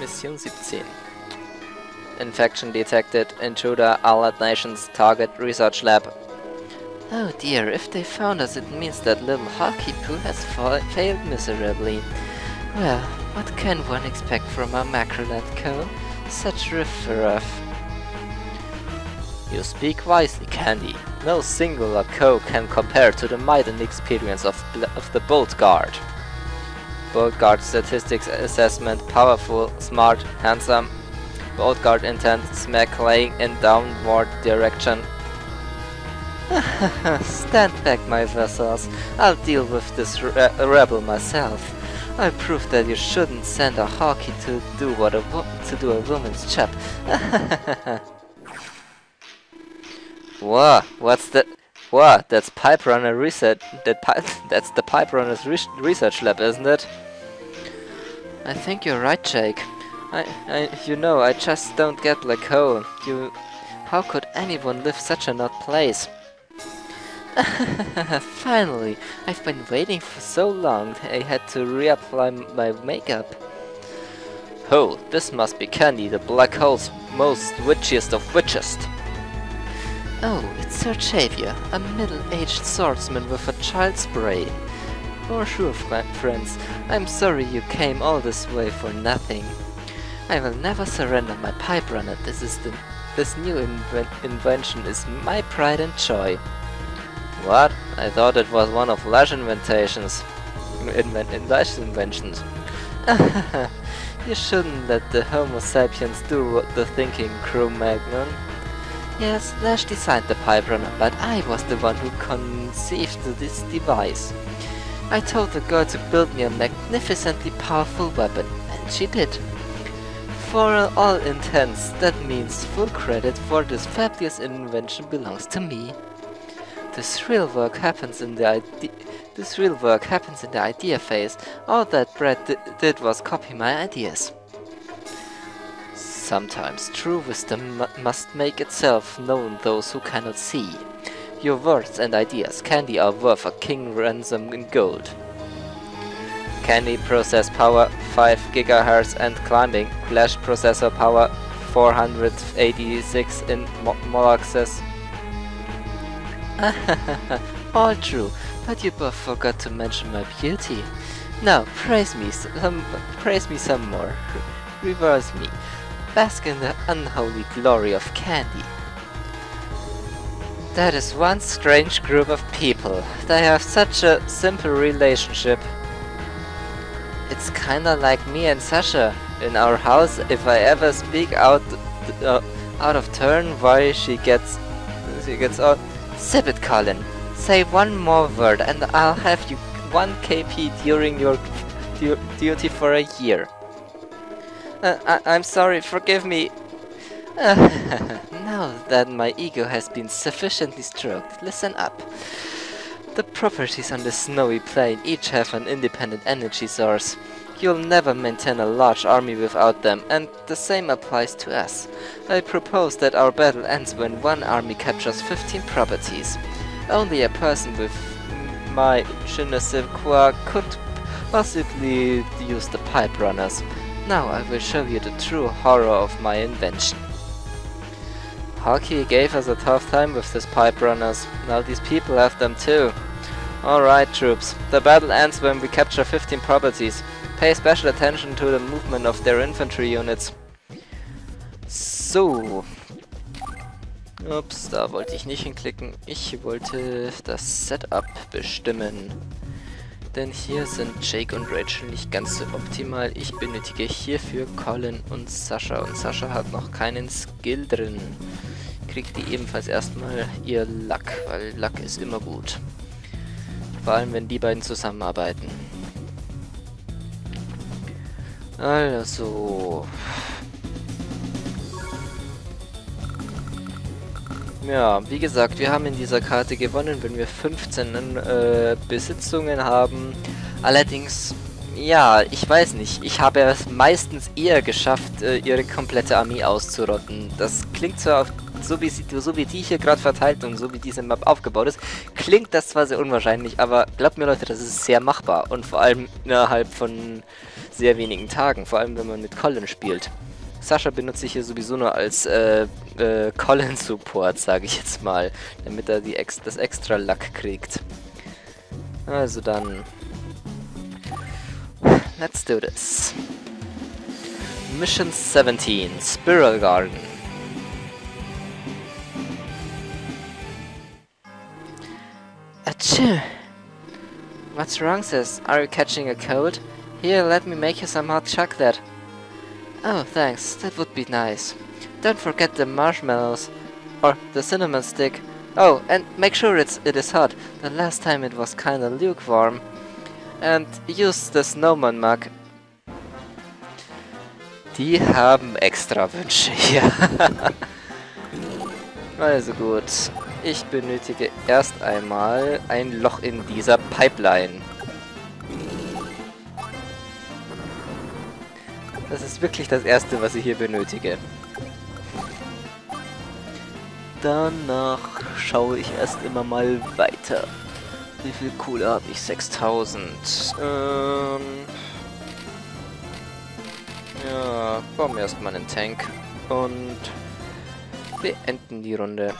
Mission 17. Infection detected. Intruder Allied Nations Target Research Lab. Oh dear, if they found us it means that little Hulky Poo has fa failed miserably. Well, what can one expect from a macrolet co? Such riff-raff. You speak wisely, Candy. No singular co can compare to the might and experience of, of the Bolt Guard. Bolt Guard statistics assessment powerful, smart, handsome. Bolt Guard intent smack laying in downward direction. Stand back, my vessels. I'll deal with this re uh, rebel myself. I prove that you shouldn't send a hockey to do what a to do a woman's job. What? What's that? What? That's Pipe Runner research. That pipe. That's the Pipe Runner's re research lab, isn't it? I think you're right, Jake. I, I, you know, I just don't get black hole. You, how could anyone live such an odd place? Finally, I've been waiting for so long. I had to reapply my makeup. Oh, this must be Candy, the black hole's most witchiest of witches. Oh, it's Sir Xavier, a middle-aged swordsman with a child's brain. Oh, Bonjour, friends. I'm sorry you came all this way for nothing. I will never surrender my pipe runner. This is the this new inven invention is my pride and joy. What? I thought it was one of Lash inventions. Inven inventions. you shouldn't let the Homo sapiens do what the thinking, Cro-Magnon. Yes, Lash designed the pipe runner, but I was the one who conceived this device. I told the girl to build me a magnificently powerful weapon, and she did. For all intents, that means full credit for this fabulous invention belongs to me. This real work happens in the idea. This real work happens in the idea phase. All that Brad did was copy my ideas. Sometimes true wisdom must make itself known those who cannot see. Your words and ideas, Candy, are worth a king ransom in gold. Candy process power 5 GHz and climbing, Flash processor power 486 in mo Molaxes. All true, but you both forgot to mention my beauty. Now praise me some, praise me some more. Reverse me. Bask in the unholy glory of candy. That is one strange group of people. They have such a simple relationship. It's kinda like me and Sasha. In our house, if I ever speak out uh, out of turn, why she gets she gets all Sip it, Colin. Say one more word and I'll have you 1 KP during your duty for a year. Uh, I am sorry, forgive me. now that my ego has been sufficiently stroked, listen up. The properties on the snowy plain each have an independent energy source. You'll never maintain a large army without them, and the same applies to us. I propose that our battle ends when one army captures 15 properties. Only a person with my je ne sais quoi could possibly use the pipe runners. Now I will show you the true horror of my invention. Hockey gave us a tough time with these pipe runners. Now these people have them too. Alright troops, the battle ends when we capture 15 properties. Pay special attention to the movement of their infantry units. So. Ups, da wollte ich nicht hinklicken. Ich wollte das Setup bestimmen. Denn hier sind Jake und Rachel nicht ganz so optimal. Ich benötige hierfür Colin und Sascha. Und Sascha hat noch keinen Skill drin. Kriegt die ebenfalls erstmal ihr Luck, weil Luck ist immer gut. Vor allem, wenn die beiden zusammenarbeiten. Also. Ja, wie gesagt, wir haben in dieser Karte gewonnen, wenn wir 15 äh, Besitzungen haben. Allerdings, ja, ich weiß nicht. Ich habe es meistens eher geschafft, äh, ihre komplette Armee auszurotten. Das klingt zwar so wie, sie, so wie die hier gerade verteilt und so wie diese Map aufgebaut ist, klingt das zwar sehr unwahrscheinlich, aber glaubt mir Leute, das ist sehr machbar. Und vor allem innerhalb von sehr wenigen Tagen, vor allem wenn man mit Colin spielt. Sascha benutze ich hier sowieso nur als äh, äh, Colin-Support, sage ich jetzt mal, damit er die Ex das extra Luck kriegt. Also dann... Let's do this. Mission 17, Spiral Garden. Achoo! What's wrong, sis? Are you catching a cold? Here, let me make you some hot chocolate. Oh, thanks. That would be nice. Don't forget the marshmallows. Or the cinnamon stick. Oh, and make sure it's, it is hot. The last time it was kinda lukewarm. And use the snowman mug. Die haben extra Wünsche hier. also gut. Ich benötige erst einmal ein Loch in dieser Pipeline. Das ist wirklich das Erste, was ich hier benötige. Danach schaue ich erst immer mal weiter. Wie viel Kohle habe ich? 6000. Ähm ja, bauen wir erstmal einen Tank. Und beenden die Runde.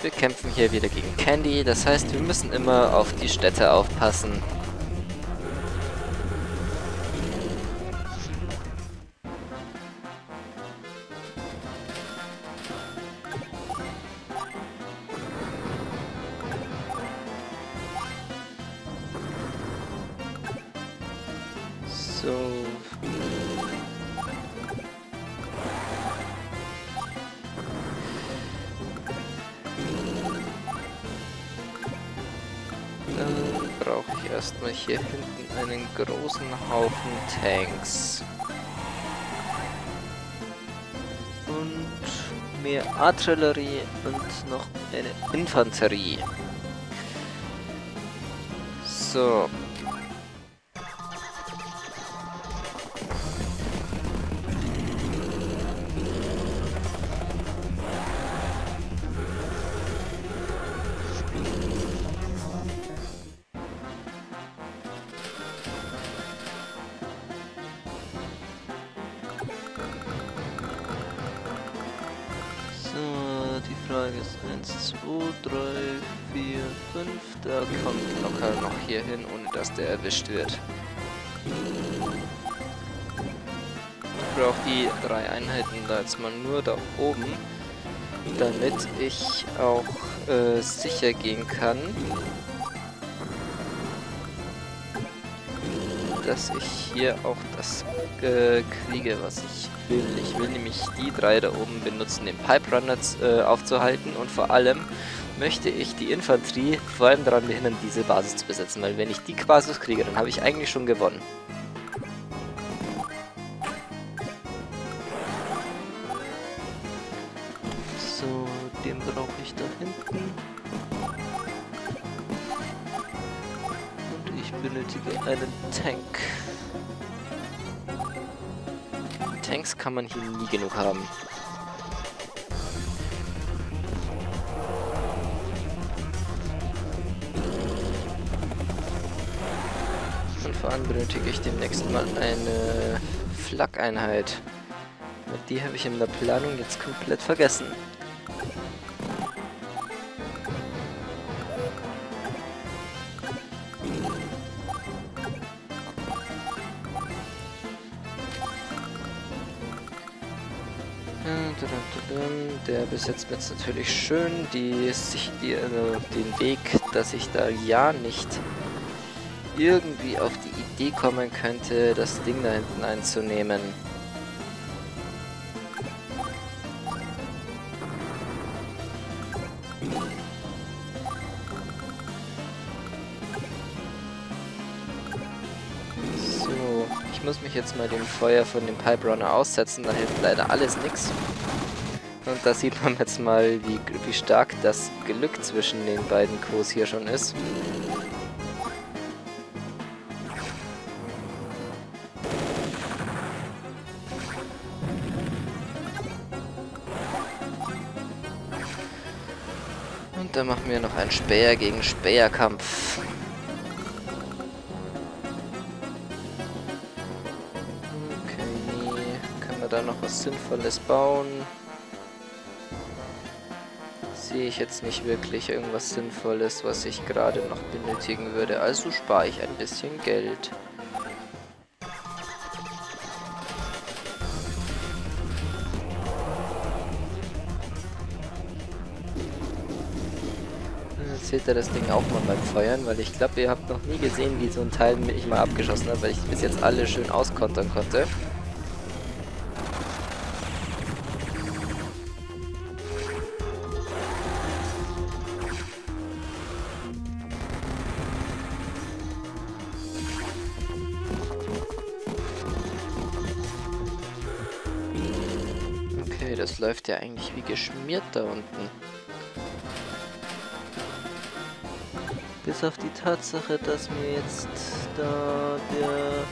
Wir kämpfen hier wieder gegen Candy. Das heißt, wir müssen immer auf die Städte aufpassen. Erstmal hier hinten einen großen Haufen Tanks. Und mehr Artillerie und noch eine Infanterie. So, Frage ist 1, 2, 3, 4, 5. Da kommt locker noch hier hin, ohne dass der erwischt wird. Ich brauche die drei Einheiten da jetzt mal nur da oben, damit ich auch äh, sicher gehen kann, dass ich hier auch das äh, kriege, was ich will. Ich will nämlich die drei da oben benutzen, den Pipe Runner äh, aufzuhalten und vor allem möchte ich die Infanterie vor allem daran behindern, diese Basis zu besetzen, weil wenn ich die Quasus kriege, dann habe ich eigentlich schon gewonnen. Genug haben. Und vor allem benötige ich demnächst mal eine Flak-Einheit. Die habe ich in der Planung jetzt komplett vergessen. Der besetzt jetzt natürlich schön die, sich die, äh, den Weg, dass ich da ja nicht irgendwie auf die Idee kommen könnte, das Ding da hinten einzunehmen. So, ich muss mich jetzt mal dem Feuer von dem Pipe Runner aussetzen, da hilft leider alles nichts. Und da sieht man jetzt mal, wie, wie stark das Glück zwischen den beiden Kurs hier schon ist. Und dann machen wir noch einen Speer gegen Speerkampf. Okay, können wir da noch was Sinnvolles bauen? Sehe ich jetzt nicht wirklich irgendwas Sinnvolles, was ich gerade noch benötigen würde. Also spare ich ein bisschen Geld. erzählt er das Ding auch mal beim Feuern, weil ich glaube, ihr habt noch nie gesehen, wie so ein Teil mich mal abgeschossen hat, weil ich bis jetzt alle schön auskontern konnte. Das läuft ja eigentlich wie geschmiert da unten. Bis auf die Tatsache, dass mir jetzt da der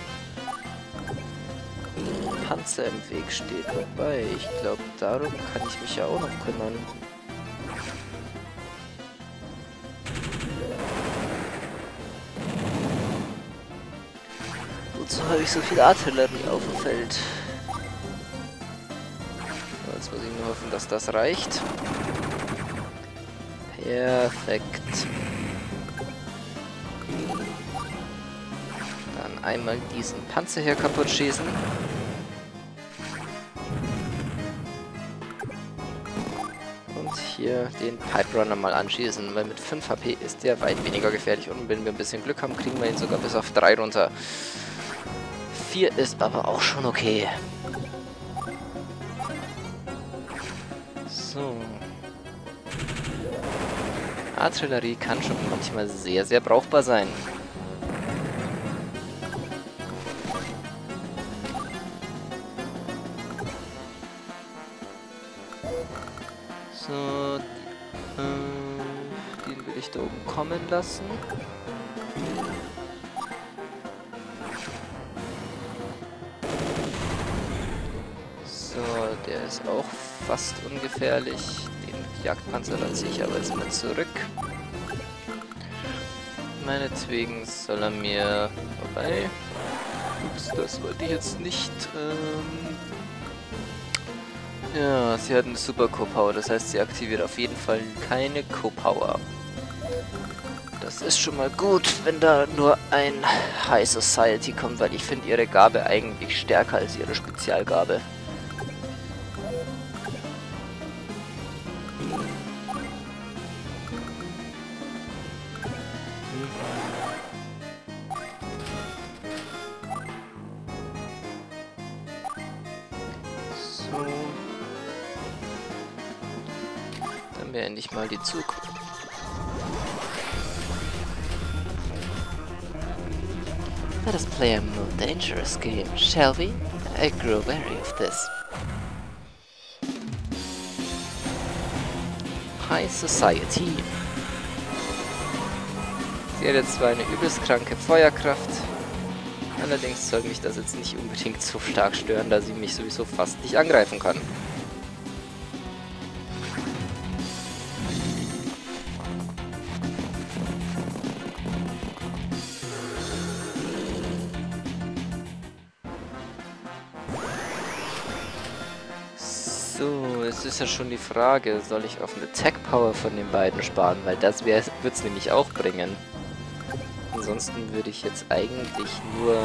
Panzer im Weg steht. Wobei, ich glaube, darum kann ich mich ja auch noch kümmern. Wozu habe ich so viel Artillerie auf dem Feld? Nur hoffen, dass das reicht. Perfekt. einmal diesen Panzer hier kaputt schießen. Und hier den Pipe Runner mal anschießen, weil mit 5 HP ist der weit weniger gefährlich. Und wenn wir ein bisschen Glück haben, kriegen wir ihn sogar bis auf 3 runter. 4 ist aber auch schon okay. Artillerie kann schon manchmal sehr, sehr brauchbar sein. kommen lassen. So, der ist auch fast ungefährlich. Jagdpanzer lasse ich aber jetzt mal zurück. Meinetwegen soll er mir... Wobei... Ups, das wollte ich jetzt nicht... Ähm ja, sie hat eine Super Co-Power, das heißt, sie aktiviert auf jeden Fall keine Co-Power. Das ist schon mal gut, wenn da nur ein High Society kommt, weil ich finde ihre Gabe eigentlich stärker als ihre Spezialgabe. Zukunft. Let us play a more dangerous game, shall we? I grow wary of this. High Society. Sie hat jetzt zwar eine übelst kranke Feuerkraft, allerdings soll mich das jetzt nicht unbedingt so stark stören, da sie mich sowieso fast nicht angreifen kann. Ist ja schon die Frage, soll ich auf eine Tech Power von den beiden sparen, weil das wird es nämlich auch bringen. Ansonsten würde ich jetzt eigentlich nur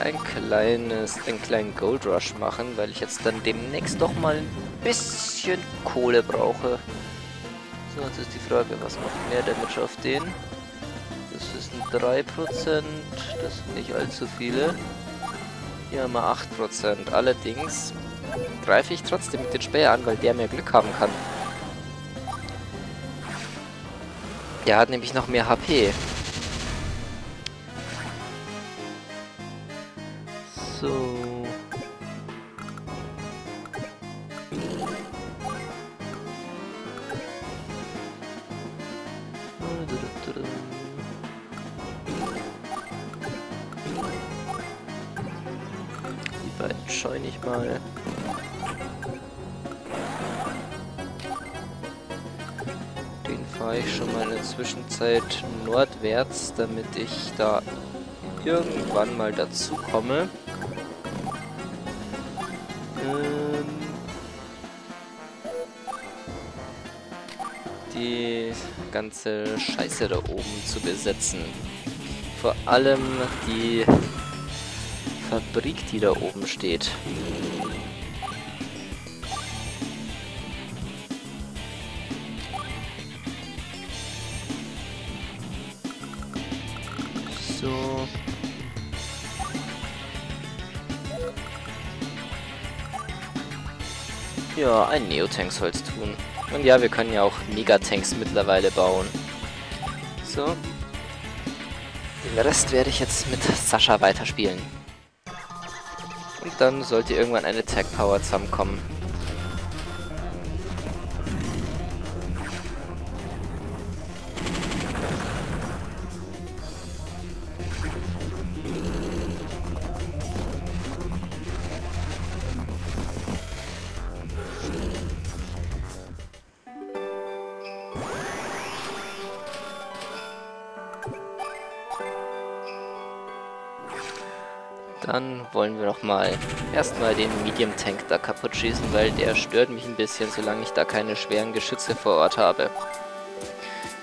ein kleines, einen kleinen Gold Rush machen, weil ich jetzt dann demnächst doch mal ein bisschen Kohle brauche. So, jetzt ist die Frage, was macht mehr Damage auf den? Das ist ein 3%, das sind nicht allzu viele. Hier haben wir 8%. Allerdings greife ich trotzdem mit den Speer an, weil der mehr Glück haben kann. Der hat nämlich noch mehr HP. So. Die beiden scheune ich mal. fahre ich schon mal in der Zwischenzeit nordwärts, damit ich da irgendwann mal dazu komme. Ähm die ganze Scheiße da oben zu besetzen. Vor allem die Fabrik, die da oben steht. Ja, ein Neotank soll es tun. Und ja, wir können ja auch Megatanks mittlerweile bauen. So. Den Rest werde ich jetzt mit Sascha weiterspielen. Und dann sollte irgendwann eine Tag Power zusammenkommen. Wollen wir noch mal erstmal den Medium Tank da kaputt schießen, weil der stört mich ein bisschen, solange ich da keine schweren Geschütze vor Ort habe.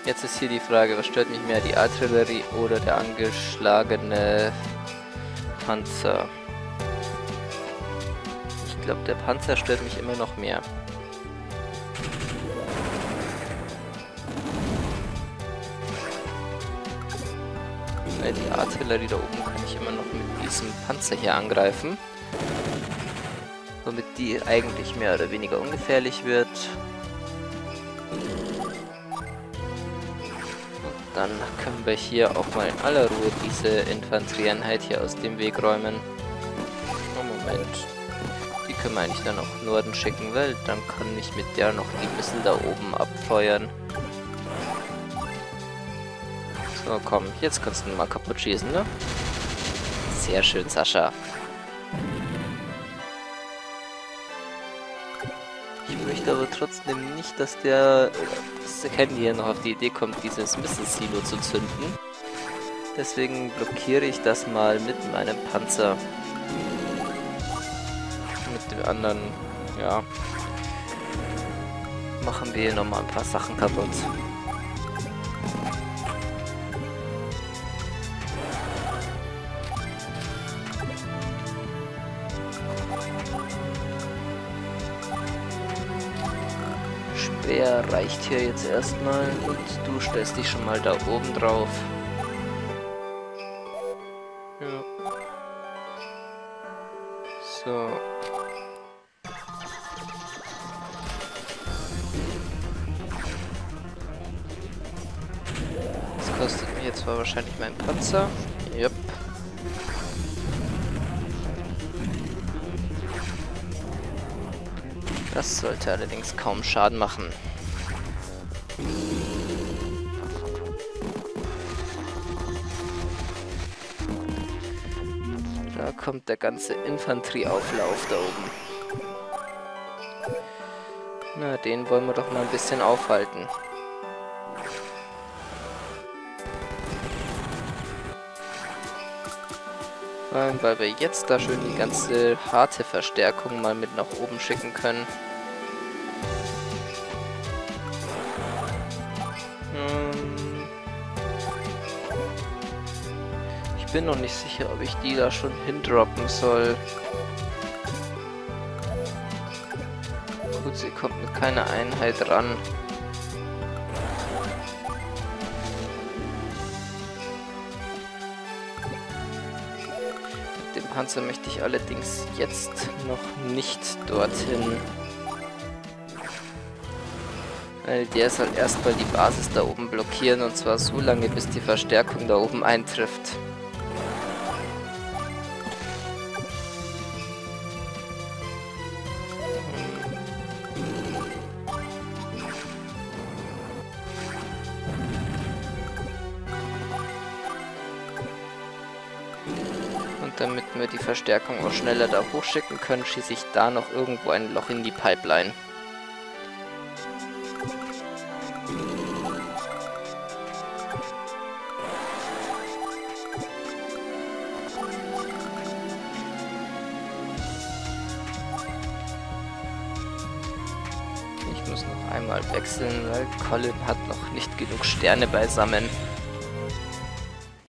Jetzt ist hier die Frage, was stört mich mehr, die Artillerie oder der angeschlagene Panzer? Ich glaube, der Panzer stört mich immer noch mehr. Die Artillerie da oben ich immer noch mit diesem Panzer hier angreifen. Womit die eigentlich mehr oder weniger ungefährlich wird. Und dann können wir hier auch mal in aller Ruhe diese Infanterieeinheit hier aus dem Weg räumen. Oh, Moment. Die können wir eigentlich dann auch Norden schicken, weil dann kann ich mit der noch die Missile da oben abfeuern. So, komm, jetzt kannst du mal kaputt schießen, ne? Sehr schön, Sascha. Ich möchte aber trotzdem nicht, dass der das Handy hier noch auf die Idee kommt, dieses Missile-Silo zu zünden. Deswegen blockiere ich das mal mit meinem Panzer. Mit dem anderen, ja, machen wir hier nochmal ein paar Sachen kaputt. Speer reicht hier jetzt erstmal und du stellst dich schon mal da oben drauf. Ja. So. Das kostet mir jetzt zwar wahrscheinlich mein Panzer. Das sollte allerdings kaum Schaden machen. Da kommt der ganze Infanterieauflauf da oben. Na, den wollen wir doch mal ein bisschen aufhalten. Weil wir jetzt da schön die ganze harte Verstärkung mal mit nach oben schicken können. Hm. Ich bin noch nicht sicher, ob ich die da schon hindroppen soll. Gut, sie kommt mit keiner Einheit ran. Panzer möchte ich allerdings jetzt noch nicht dorthin. Weil der soll erstmal die Basis da oben blockieren und zwar so lange, bis die Verstärkung da oben eintrifft. Damit wir die Verstärkung auch schneller da hochschicken können, schieße ich da noch irgendwo ein Loch in die Pipeline. Ich muss noch einmal wechseln, weil Colin hat noch nicht genug Sterne beisammen.